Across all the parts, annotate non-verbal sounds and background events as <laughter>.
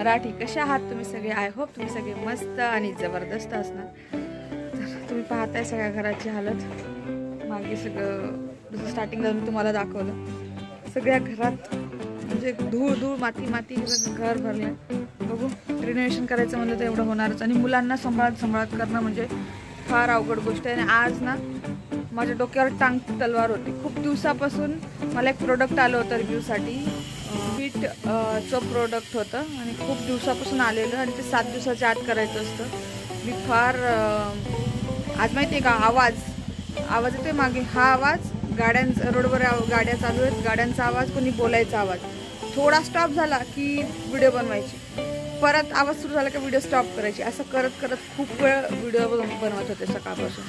मराठी कशा आहात तुम्ही सगळे? आय होप तुम्ही सगळे मस्त आणि जबरदस्त असणार. तर तुम्ही पाहताय सगळ्या घराची हालत. मागे सगळं जसं स्टार्टिंगला मी तुम्हाला दाखवलं. सगळ्या घरात म्हणजे धूळ धूळ माती माती घर भरलं बघू रिनोव्हेशन करायचं म्हणलं तर एवढं होणारच. आणि मुलांना सांभाळत सांभाळत करणं म्हणजे फार अवघड गोष्ट आहे. आणि आज ना माझ्या डोक्यावर टांग तलवार होती. खूप दिवसापासून मला एक प्रोडक्ट आलं होतं रिव्ह्यूसाठी चं प्रोडक्ट होतं आणि खूप दिवसापासून आलेलं आणि ते सात दिवसाच्या आत करायचं असतं. मी फार आज माहिती आहे का आवाज आवाज येतोय मागे. हा आवाज गाड्यांचा रोडवर गाड्या चालू आहेत. गाड्यांचा आवाज कोणी बोलायचा आवाज. थोडा स्टॉप झाला की व्हिडिओ बनवायची. परत आवाज सुरू झाला की व्हिडिओ स्टॉप करायची. असं करत करत खूप वेळ व्हिडिओ बनवत होते सकाळपासून.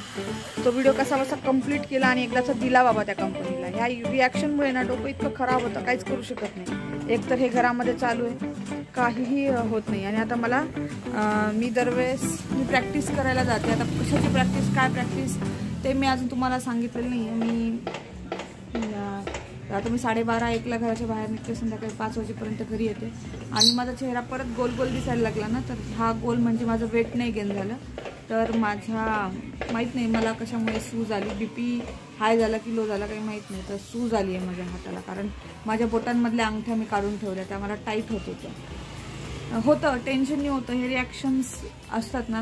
तो व्हिडिओ कसा बसा कंप्लीट केला आणि एकदाचा दिला बाबा त्या कंपनीला ह्या रिॲक्शनमुळे ना डोकं इतकं खराब होतं काहीच करू शकत नाही. एकतर हे घरामध्ये चालू आहे. काहीही होत नाही. आणि आता मला मी दरवेळेस मी प्रॅक्टिस करायला जाते. आता कशाची प्रॅक्टिस काय प्रॅक्टिस ते मी अजून तुम्हाला सांगितलेलं नाही आहे मी आता मी साडेबारा एकला घराच्या बाहेर निघते संध्याकाळी पाच वाजेपर्यंत घरी येते. आणि माझा चेहरा परत गोल गोल दिसायला लागला ना तर हा गोल म्हणजे माझं वेट नाही गेन झालं. तर माझ्या माहीत नाही मला कशामुळे सूज आली. बी पी हाय झाला की लो झाला काही माहीत नाही. तर सूज आली आहे माझ्या हाताला कारण माझ्या बोटांमधल्या अंगठ्या मी काढून ठेवल्या त्या मला टाईट होत होत्या. होतं टेन्शन नाही होतं. हे रिॲक्शन्स असतात ना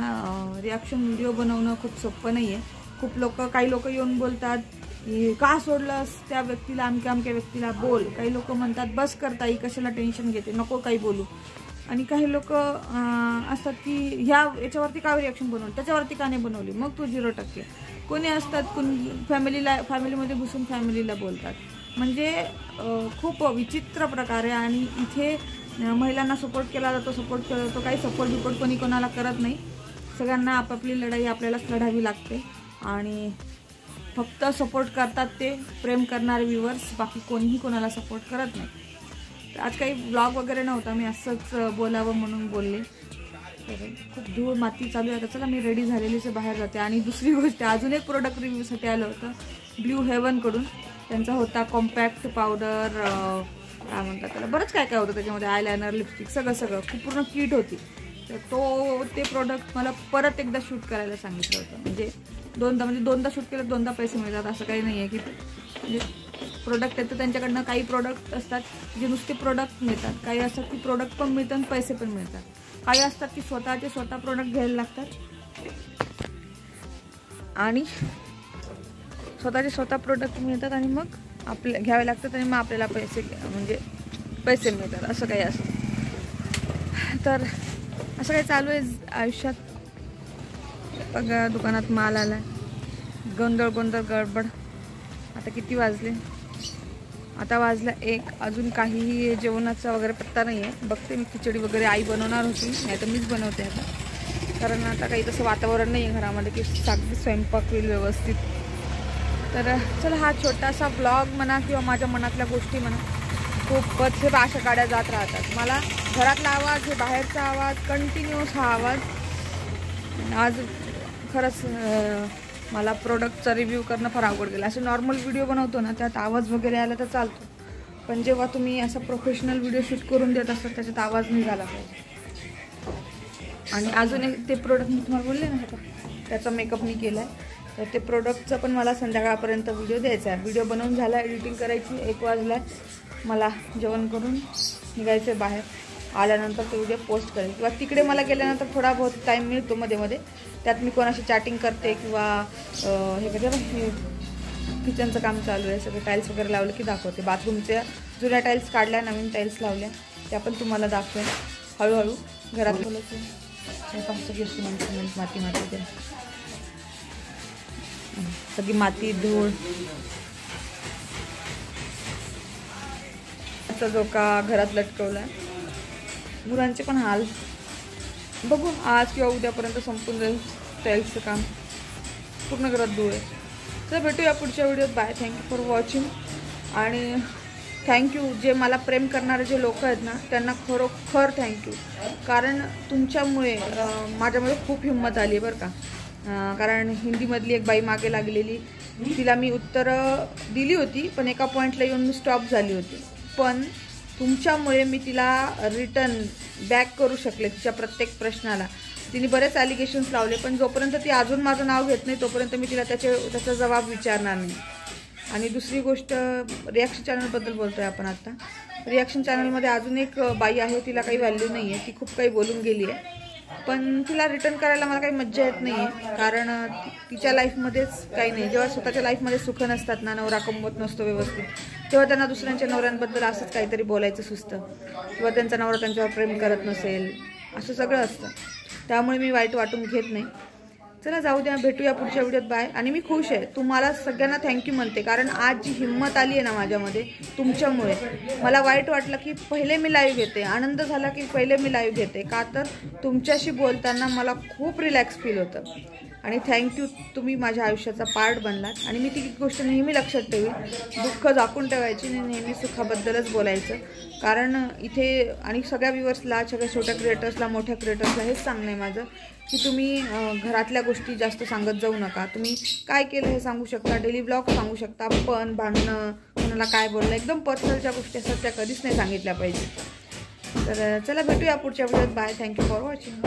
रिॲक्शन व्हिडिओ बनवणं खूप सोपं नाही आहे खूप लोक काही लोक येऊन बोलतात की का सोडलंस त्या व्यक्तीला अमक्या अमक्या व्यक्तीला? बोल. काही लोक म्हणतात बस करताई कशाला टेन्शन घेते? नको काही बोलू. आणि काही लोक असतात की ह्या याच्यावरती का रिॲक्शन बनवली? त्याच्यावरती का नाही बनवली? मग तू झिरो टक्के. कोणी असतात कोणी फॅमिलीला फॅमिलीमध्ये घुसून फॅमिलीला बोलतात. म्हणजे खूप विचित्र प्रकार आहे आणि इथे महिलांना सपोर्ट केला जातो सपोर्ट केला जातो. काही सपोर्ट बिपोर्ट कोणी कोणाला करत नाही. सगळ्यांना आपापली लढाई आपल्यालाच लढावी लागते. आणि फक्त सपोर्ट करतात ते प्रेम करणारे व्ह्युअर्स बाकी कोणीही कोणाला सपोर्ट करत नाही. आज काही ब्लॉग वगैरे नव्हता मी असंच बोलावं म्हणून बोलले. तर खूप धूळ माती चालू आहे. चला मी रेडी झालेलीच बाहेर जाते. आणि दुसरी <laughs> गोष्ट अजून एक प्रोडक्ट रिव्ह्यूसाठी आलं होतं ब्ल्यू हेवनकडून त्यांचा होता कॉम्पॅक्ट पावडर काय म्हणतात त्याला? बरंच काय काय होतं त्याच्यामध्ये आयलायनर लिपस्टिक सगळं सगळं. खूप पूर्ण किट होती. तर तो ते प्रोडक्ट मला परत एकदा शूट करायला सांगितलं होतं. म्हणजे दोनदा म्हणजे दोनदा शूट केलं दोनदा पैसे मिळतात असं काही नाही आहे की म्हणजे प्रोडक्ट येतं त्यांच्याकडनं काही प्रोडक्ट असतात जे नुसते प्रोडक्ट मिळतात. काही असतात की प्रोडक्ट पण मिळतात आणि पैसे पण मिळतात. काही असतात की स्वतःचे स्वतः प्रोडक्ट घ्यायला लागतात. आणि स्वतःचे स्वतः प्रोडक्ट मिळतात आणि मग आपल्या घ्यावे लागतात आणि मग आपल्याला पैसे म्हणजे पैसे मिळतात असं काही असतं तर असं काही चालू आहे आयुष्यात? बघा दुकानात माल आला गोंधळ गोंधळ गडबड. आता किती वाजले? आता वाजला एक. अजून काहीही जेवणाचा वगैरे पत्ता नाही आहे बघते मी खिचडी वगैरे आई बनवणार होती. नाही तर मीच बनवते आता. कारण आता काही तसं वातावरण नाही आहे घरामध्ये की सागदी स्वयंपाक होईल व्यवस्थित. तर चला हा छोटासा ब्लॉग म्हणा किंवा माझ्या मनातल्या गोष्टी म्हणा. खूपच हे अशा गाड्या जात राहतात. मला घरातला आवाज हे बाहेरचा आवाज कंटिन्युअस हा आवाज. आज खरंच मला प्रोडक्टचा रिव्ह्यू करणं फार अवघड गेलं. असं नॉर्मल व्हिडिओ बनवतो ना त्यात आवाज वगैरे आला तर चालतो. पण जेव्हा तुम्ही असं प्रोफेशनल व्हिडिओ शूट करून देत असतात त्याच्यात आवाज निघाला. झाला पाहिजे आणि अजून एक ते प्रोडक्ट मी तुम्हाला बोलले ना त्याचा मेकअप मी केला आहे तर ते प्रोडक्टचं पण मला संध्याकाळपर्यंत व्हिडिओ द्यायचा आहे. व्हिडिओ बनवून झाला एडिटिंग करायची एक वाजला. मला जेवण करून निघायचं आहे बाहेर. आल्यानंतर तो व्हिडिओ पोस्ट करेल. किंवा तिकडे मला गेल्यानंतर थोडा बहुत टाईम मिळतो मध्ये मध्ये. त्यात मी कोणाशी चॅटिंग करते किंवा हे कधी हे किचनचं काम चालू आहे. सगळे टाईल्स वगैरे लावले की दाखवते. बाथरूमच्या जुन्या टाईल्स काढल्या नवीन टाईल्स लावल्या. त्या पण तुम्हाला दाखवेन. हळूहळू घरात बोलायचं सगळी सिमेंट सिमेंट माती माती सगळी माती धूळ. जो का घरात लटकवला मुलांचे पण हाल. बघू आज किंवा उद्यापर्यंत संपून जाईल टाईल्सचं काम. पूर्ण घरात धूळ आहे. तर भेटूया पुढच्या व्हिडिओत. Bye thank you for watching आणि थँक्यू जे मला प्रेम करणारे जे लोक आहेत ना त्यांना खरोखर थँक्यू कारण तुमच्यामुळे माझ्यामध्ये खूप हिंमत आली आहे बरं का. कारण हिंदीमधली एक बाई मागे लागलेली. तिला मी उत्तरं दिली होती पण एका पॉईंटला येऊन मी स्टॉप झाली होती. पण तुमच्यामुळे मी तिला रिटर्न बॅक करू शकले तिच्या प्रत्येक प्रश्नाला. तिने बरेच ॲलिगेशन्स लावले पण जोपर्यंत ती अजून माझं नाव घेत नाही तोपर्यंत मी तिला त्याचे त्याचा जबाब विचारणार नाही. आणि दुसरी गोष्ट रिॲक्शन चॅनलबद्दल बोलतो आहे आपण आता. रिॲक्शन चॅनलमध्ये अजून एक बाई आहे तिला काही व्हॅल्यू नाही आहे ती खूप काही बोलून गेली आहे पण तिला रिटर्न करायला मला काही मज्जा येत नाही आहे कारण तिच्या लाईफमध्येच काही नाही. जेव्हा स्वतःच्या लाईफमध्ये सुख नसतात ना नवरा कमवत नसतो व्यवस्थित तेव्हा त्यांना दुसऱ्यांच्या नवऱ्यांबद्दल असंच काहीतरी बोलायचं सुचतं. किंवा त्यांचा नवरा त्यांच्यावर प्रेम करत नसेल असं सगळं असतं. त्यामुळे मी वाईट वाटून घेत नाही. चला जाऊ द्या भेटूया पुढच्या व्हिडिओत बाय. आणि मी खुश आहे. तुम्हाला सगळ्यांना थँक्यू म्हणते. कारण आज जी हिंमत आली आहे ना माझ्यामध्ये तुमच्यामुळे मला वाईट वाटलं की पहिले मी लाईव्ह घेते. आनंद झाला की पहिले मी लाईव्ह घेते. का तर तुमच्याशी बोलताना मला खूप रिलॅक्स फील होतं. आणि थँक्यू तुम्ही माझ्या आयुष्याचा पार्ट बनलात. आणि मी ती गोष्ट नेहमी लक्षात ठेवी दुःख झाकून ठेवायची आणि नेहमी सुखाबद्दलच बोलायचं. कारण इथे आणि सगळ्या व्ह्युअर्सला सगळ्या छोट्या क्रिएटर्सला मोठ्या क्रिएटर्सला हेच सांगणं आहे माझं की तुम्ही घरातल्या गोष्टी जास्त सांगत जाऊ नका. तुम्ही काय केलं हे सांगू शकता डेली ब्लॉग सांगू शकता पण भांडणं कोणाला काय बोललं एकदम पर्सनलच्या गोष्टी असतात त्या कधीच नाही सांगितल्या पाहिजे. तर चला भेटूया पुढच्या वेळेत bye thank you for watching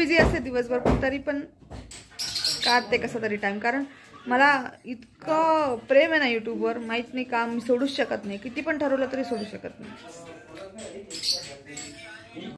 busy असते दिवसभर पण तरी पण काढते कसा तरी टाईम कारण मला इतकं प्रेम आहे ना यूट्यूबवर माहीत नाही काम मी सोडूच शकत नाही. किती पण ठरवलं तरी सोडू शकत नाही.